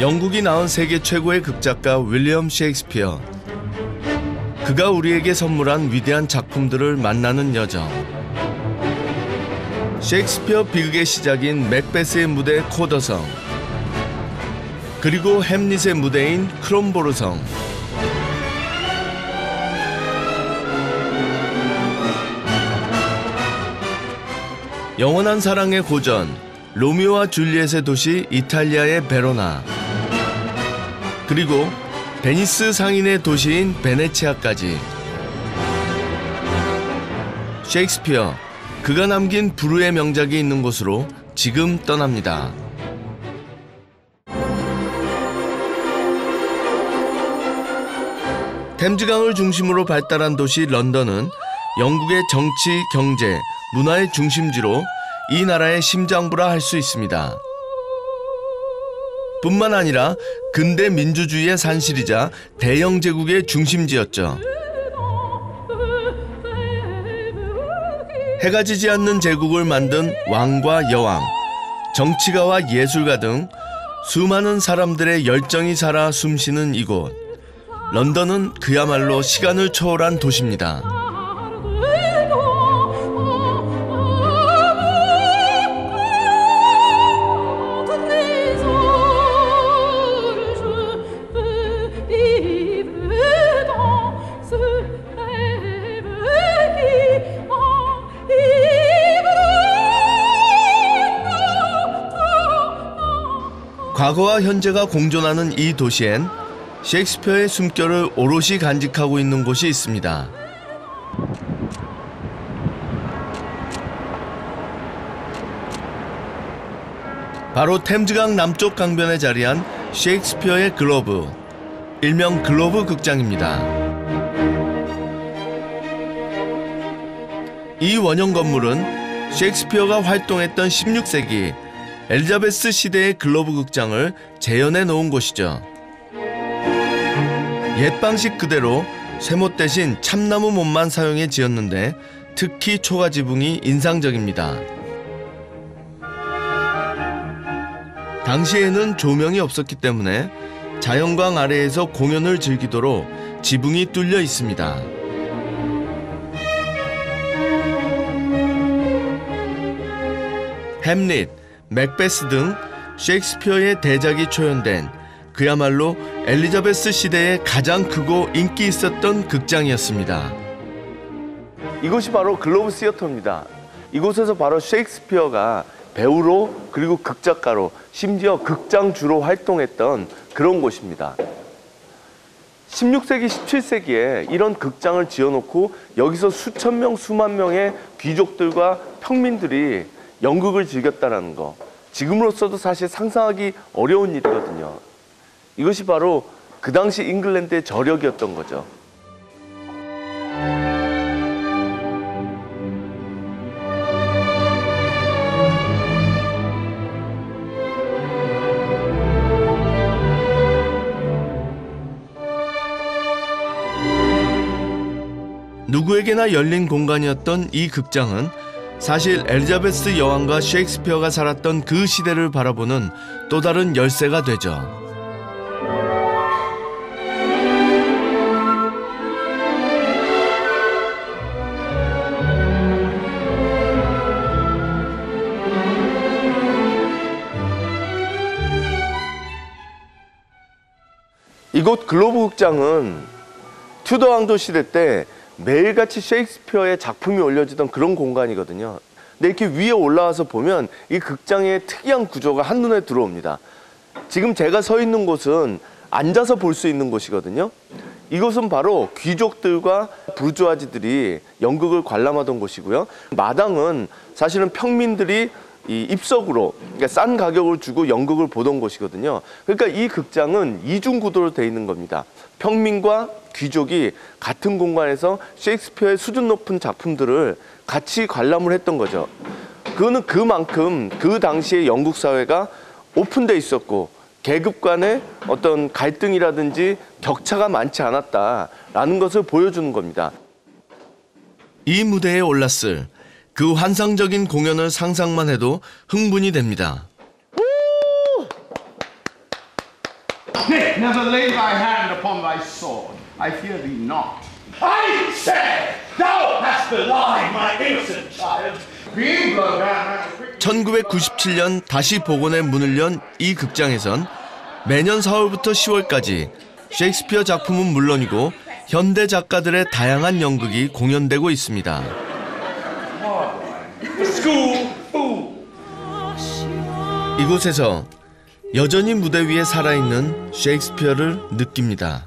영국이 낳은 세계 최고의 극작가 윌리엄 셰익스피어. 그가 우리에게 선물한 위대한 작품들을 만나는 여정. 셰익스피어 비극의 시작인 맥베스의 무대 코더성. 그리고 햄릿의 무대인 크롬보르성. 영원한 사랑의 고전, 로미오와 줄리엣의 도시 이탈리아의 베로나. 그리고 베니스 상인의 도시인 베네치아까지. 셰익스피어, 그가 남긴 불후의 명작이 있는 곳으로 지금 떠납니다. 템즈강을 중심으로 발달한 도시 런던은 영국의 정치, 경제, 문화의 중심지로 이 나라의 심장부라 할 수 있습니다. 뿐만 아니라 근대 민주주의의 산실이자 대영 제국의 중심지였죠. 해가 지지 않는 제국을 만든 왕과 여왕, 정치가와 예술가 등 수많은 사람들의 열정이 살아 숨쉬는 이곳. 런던은 그야말로 시간을 초월한 도시입니다. 과거와 현재가 공존하는 이 도시엔 셰익스피어의 숨결을 오롯이 간직하고 있는 곳이 있습니다. 바로 템즈강 남쪽 강변에 자리한 셰익스피어의 글로브, 일명 글로브 극장입니다. 이 원형 건물은 셰익스피어가 활동했던 16세기 엘리자베스 시대의 글로브 극장을 재현해 놓은 곳이죠. 옛 방식 그대로 쇠못 대신 참나무 못만 사용해 지었는데 특히 초가 지붕이 인상적입니다. 당시에는 조명이 없었기 때문에 자연광 아래에서 공연을 즐기도록 지붕이 뚫려 있습니다. 햄릿, 맥베스 등 셰익스피어의 대작이 초연된 그야말로 엘리자베스 시대에 가장 크고 인기 있었던 극장이었습니다. 이곳이 바로 Globe Theatre입니다. 이곳에서 바로 셰익스피어가 배우로 그리고 극작가로 심지어 극장 주로 활동했던 그런 곳입니다. 16세기, 17세기에 이런 극장을 지어놓고 여기서 수천 명, 수만 명의 귀족들과 평민들이 연극을 즐겼다는 거. 지금으로서도 사실 상상하기 어려운 일이거든요. 이것이 바로 그 당시 잉글랜드의 저력이었던 거죠. 누구에게나 열린 공간이었던 이 극장은 사실 엘리자베스 여왕과 셰익스피어가 살았던 그 시대를 바라보는 또 다른 열쇠가 되죠. 이곳 글로브 극장은 튜더 왕조 시대 때 매일같이 셰익스피어의 작품이 올려지던 그런 공간이거든요. 근데 이렇게 위에 올라와서 보면 이 극장의 특이한 구조가 한눈에 들어옵니다. 지금 제가 서 있는 곳은 앉아서 볼 수 있는 곳이거든요. 이곳은 바로 귀족들과 부르주아지들이 연극을 관람하던 곳이고요. 마당은 사실은 평민들이 이 입석으로 그러니까 싼 가격을 주고 연극을 보던 곳이거든요. 그러니까 이 극장은 이중 구도로 되어 있는 겁니다. 평민과 귀족이 같은 공간에서 셰익스피어의 수준 높은 작품들을 같이 관람을 했던 거죠. 그거는 그만큼 그 당시에 영국 사회가 오픈돼 있었고 계급 간의 어떤 갈등이라든지 격차가 많지 않았다라는 것을 보여주는 겁니다. 이 무대에 올랐을 그 환상적인 공연을 상상만 해도 흥분이 됩니다. Nick, never lay thy hand upon thy sword. I fear thee not. I say, thou hast belied my innocent child. Being bloodbound, 1997년 다시 복원의 문을 연 이 극장에선 매년 4월부터 10월까지 셰익스피어 작품은 물론이고 현대 작가들의 다양한 연극이 공연되고 있습니다. 이곳에서 여전히 무대 위에 살아있는 셰익스피어를 느낍니다.